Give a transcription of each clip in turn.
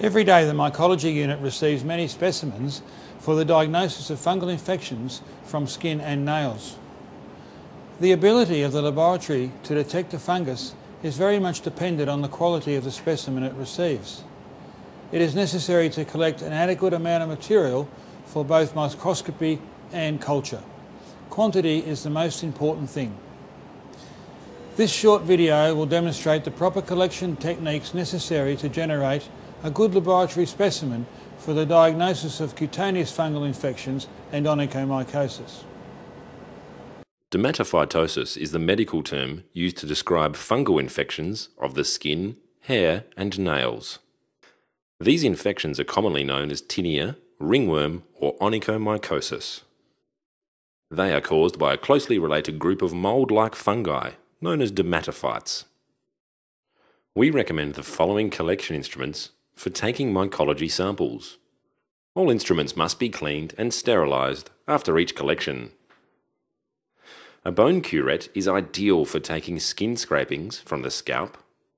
Every day the mycology unit receives many specimens for the diagnosis of fungal infections from skin and nails. The ability of the laboratory to detect a fungus is very much dependent on the quality of the specimen it receives. It is necessary to collect an adequate amount of material for both microscopy and culture. Quantity is the most important thing. This short video will demonstrate the proper collection techniques necessary to generate a good laboratory specimen for the diagnosis of cutaneous fungal infections and onychomycosis. Dermatophytosis is the medical term used to describe fungal infections of the skin, hair, and nails. These infections are commonly known as tinea, ringworm, or onychomycosis. They are caused by a closely related group of mold like fungi known as dermatophytes. We recommend the following collection instruments for taking mycology samples. All instruments must be cleaned and sterilised after each collection. A bone curette is ideal for taking skin scrapings from the scalp,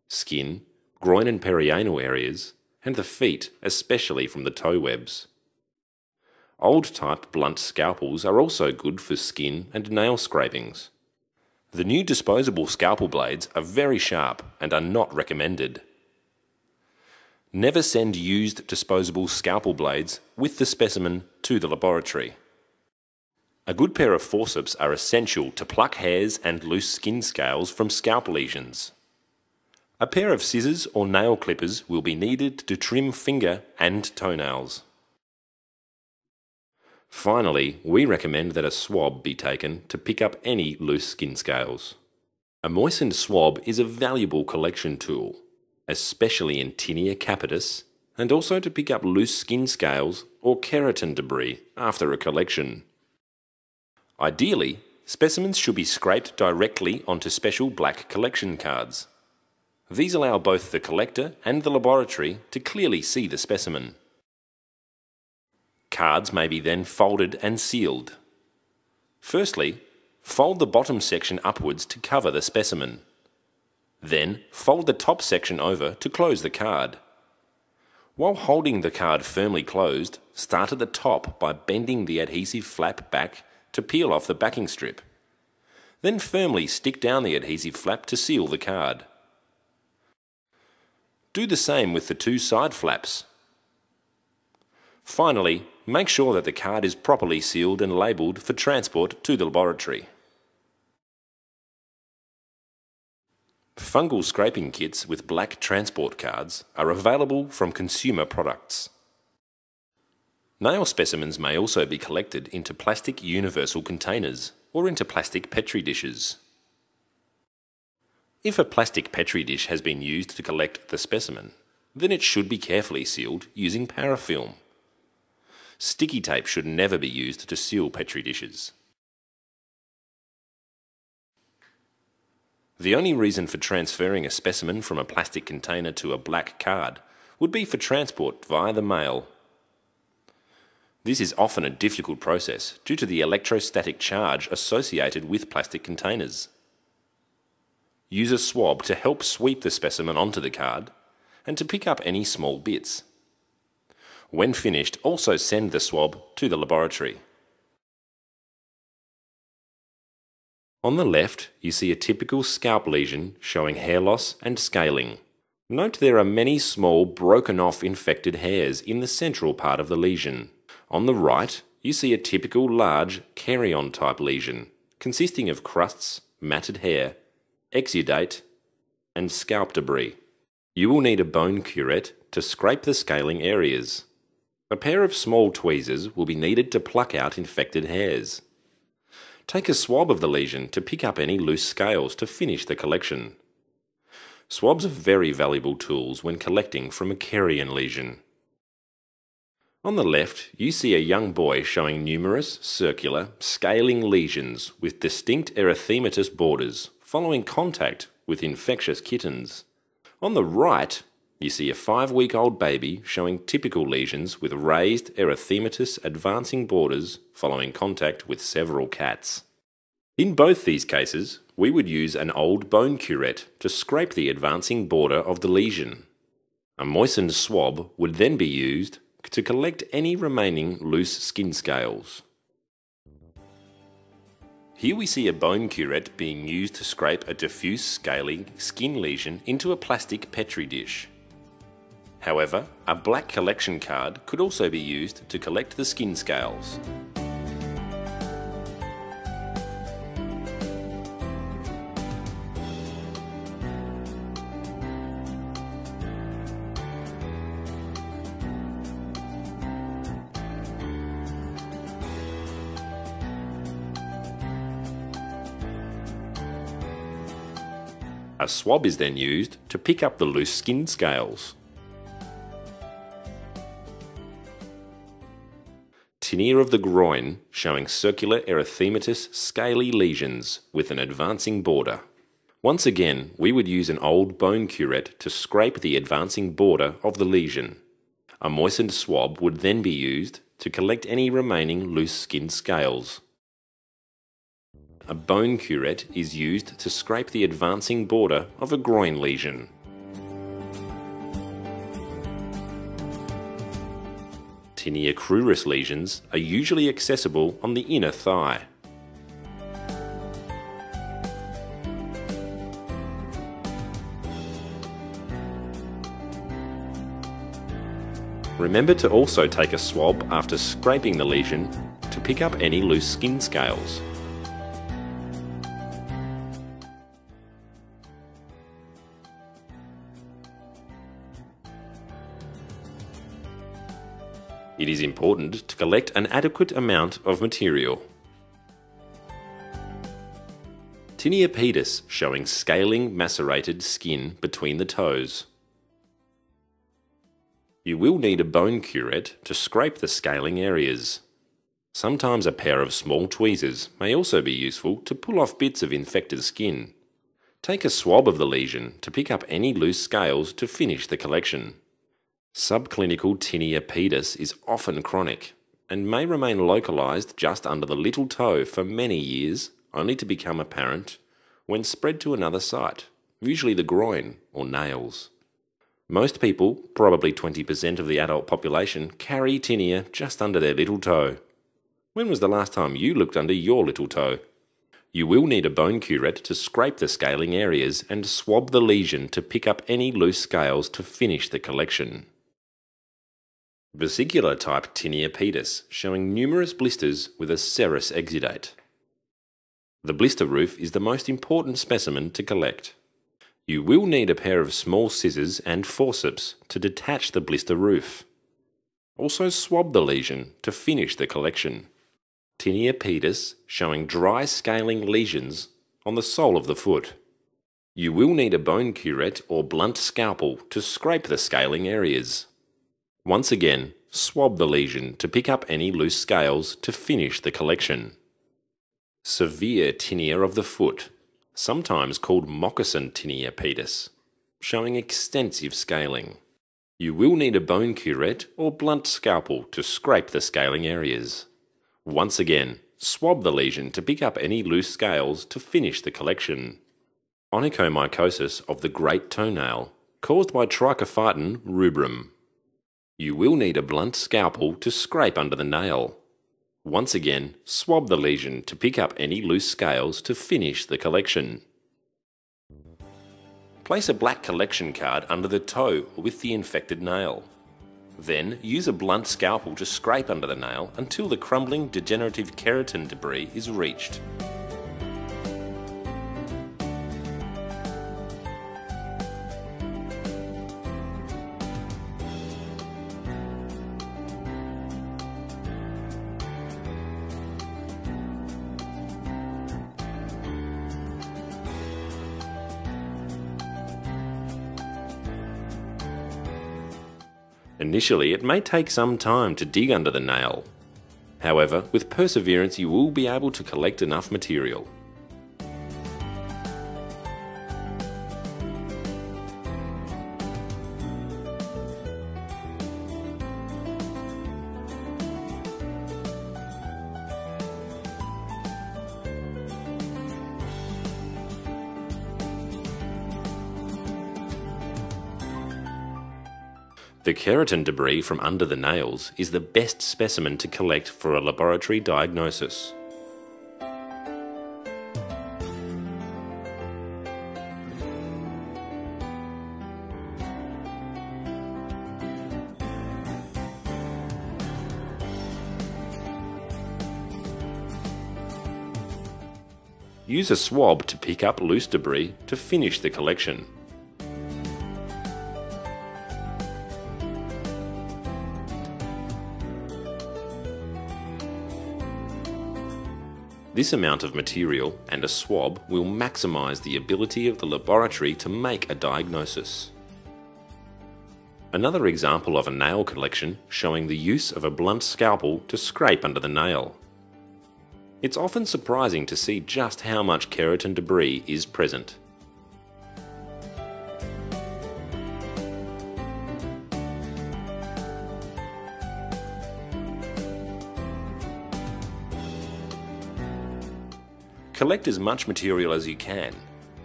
skin, groin and perianal areas, and the feet, especially from the toe webs. Old type blunt scalpels are also good for skin and nail scrapings. The new disposable scalpel blades are very sharp and are not recommended. Never send used disposable scalpel blades with the specimen to the laboratory. A good pair of forceps are essential to pluck hairs and loose skin scales from scalp lesions. A pair of scissors or nail clippers will be needed to trim finger and toenails. Finally, we recommend that a swab be taken to pick up any loose skin scales. A moistened swab is a valuable collection tool especially in tinea capitis, and also to pick up loose skin scales or keratin debris after a collection. Ideally, specimens should be scraped directly onto special black collection cards. These allow both the collector and the laboratory to clearly see the specimen. Cards may be then folded and sealed. Firstly, fold the bottom section upwards to cover the specimen. Then fold the top section over to close the card. While holding the card firmly closed, start at the top by bending the adhesive flap back to peel off the backing strip. Then firmly stick down the adhesive flap to seal the card. Do the same with the two side flaps. Finally, make sure that the card is properly sealed and labelled for transport to the laboratory. Fungal scraping kits with black transport cards are available from consumer products. Nail specimens may also be collected into plastic universal containers or into plastic Petri dishes. If a plastic Petri dish has been used to collect the specimen, then it should be carefully sealed using parafilm. Sticky tape should never be used to seal Petri dishes. The only reason for transferring a specimen from a plastic container to a black card would be for transport via the mail. This is often a difficult process due to the electrostatic charge associated with plastic containers. Use a swab to help sweep the specimen onto the card and to pick up any small bits. When finished, also send the swab to the laboratory. On the left, you see a typical scalp lesion showing hair loss and scaling. Note there are many small broken off infected hairs in the central part of the lesion. On the right, you see a typical large kerion type lesion consisting of crusts, matted hair, exudate, and scalp debris. You will need a bone curette to scrape the scaling areas. A pair of small tweezers will be needed to pluck out infected hairs. Take a swab of the lesion to pick up any loose scales to finish the collection. Swabs are very valuable tools when collecting from a kerion lesion. On the left, you see a young boy showing numerous, circular, scaling lesions with distinct erythematous borders following contact with infectious kittens. On the right, you see a five week old baby showing typical lesions with raised erythematous advancing borders following contact with several cats. In both these cases, we would use an old bone curette to scrape the advancing border of the lesion. A moistened swab would then be used to collect any remaining loose skin scales. Here we see a bone curette being used to scrape a diffuse scaly skin lesion into a plastic petri dish. However, a black collection card could also be used to collect the skin scales. A swab is then used to pick up the loose skin scales. Tinea of the groin showing circular erythematous scaly lesions with an advancing border. Once again, we would use an old bone curette to scrape the advancing border of the lesion. A moistened swab would then be used to collect any remaining loose skin scales. A bone curette is used to scrape the advancing border of a groin lesion. Tinea cruris lesions are usually accessible on the inner thigh. Remember to also take a swab after scraping the lesion to pick up any loose skin scales. It is important to collect an adequate amount of material. Tinea pedis showing scaling macerated skin between the toes. You will need a bone curette to scrape the scaling areas. Sometimes a pair of small tweezers may also be useful to pull off bits of infected skin. Take a swab of the lesion to pick up any loose scales to finish the collection. Subclinical tinea pedis is often chronic and may remain localized just under the little toe for many years, only to become apparent when spread to another site, usually the groin or nails. Most people, probably 20% of the adult population, carry tinea just under their little toe. When was the last time you looked under your little toe? You will need a bone curette to scrape the scaling areas and swab the lesion to pick up any loose scales to finish the collection. Vesicular type tinea pedis, showing numerous blisters with a serous exudate. The blister roof is the most important specimen to collect. You will need a pair of small scissors and forceps to detach the blister roof. Also swab the lesion to finish the collection. Tinea pedis showing dry scaling lesions on the sole of the foot. You will need a bone curette or blunt scalpel to scrape the scaling areas. Once again, swab the lesion to pick up any loose scales to finish the collection. Severe tinea of the foot, sometimes called moccasin tinea pedis, showing extensive scaling. You will need a bone curette or blunt scalpel to scrape the scaling areas. Once again, swab the lesion to pick up any loose scales to finish the collection. Onychomycosis of the great toenail, caused by Trichophyton rubrum. You will need a blunt scalpel to scrape under the nail. Once again, swab the lesion to pick up any loose scales to finish the collection. Place a black collection card under the toe with the infected nail. Then use a blunt scalpel to scrape under the nail until the crumbling degenerative keratin debris is reached. Initially, it may take some time to dig under the nail. However, with perseverance, you will be able to collect enough material. The keratin debris from under the nails is the best specimen to collect for a laboratory diagnosis. Use a swab to pick up loose debris to finish the collection. This amount of material and a swab will maximise the ability of the laboratory to make a diagnosis. Another example of a nail collection showing the use of a blunt scalpel to scrape under the nail. It's often surprising to see just how much keratin debris is present. Collect as much material as you can.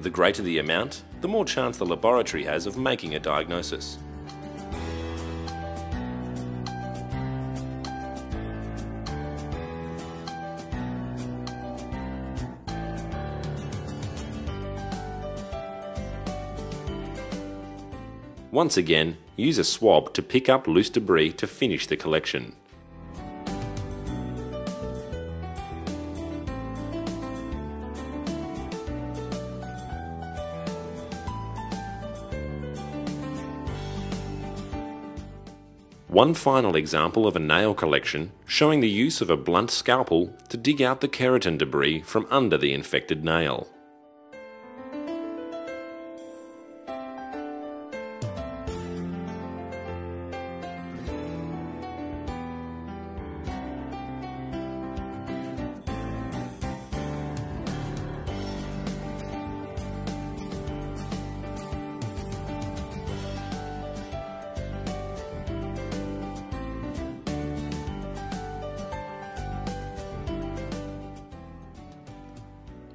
The greater the amount, the more chance the laboratory has of making a diagnosis. Once again, use a swab to pick up loose debris to finish the collection. One final example of a nail collection showing the use of a blunt scalpel to dig out the keratin debris from under the infected nail.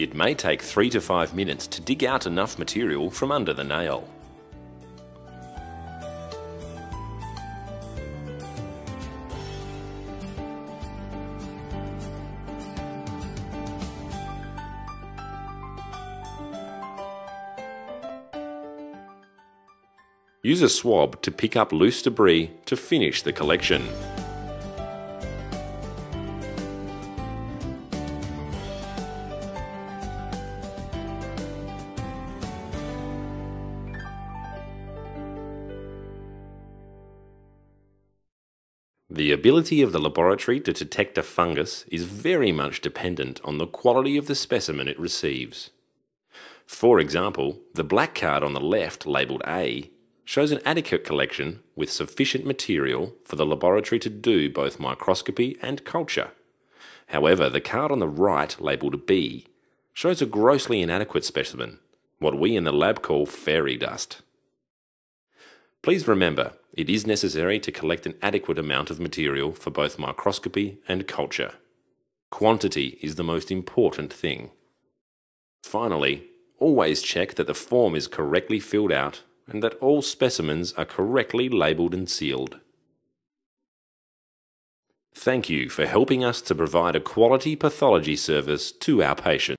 It may take 3 to 5 minutes to dig out enough material from under the nail. Use a swab to pick up loose debris to finish the collection. Ability of the laboratory to detect a fungus is very much dependent on the quality of the specimen it receives. For example, the black card on the left, labelled A, shows an adequate collection with sufficient material for the laboratory to do both microscopy and culture. However, the card on the right, labelled B, shows a grossly inadequate specimen, what we in the lab call fairy dust. Please remember, it is necessary to collect an adequate amount of material for both microscopy and culture. Quantity is the most important thing. Finally, always check that the form is correctly filled out and that all specimens are correctly labelled and sealed. Thank you for helping us to provide a quality pathology service to our patients.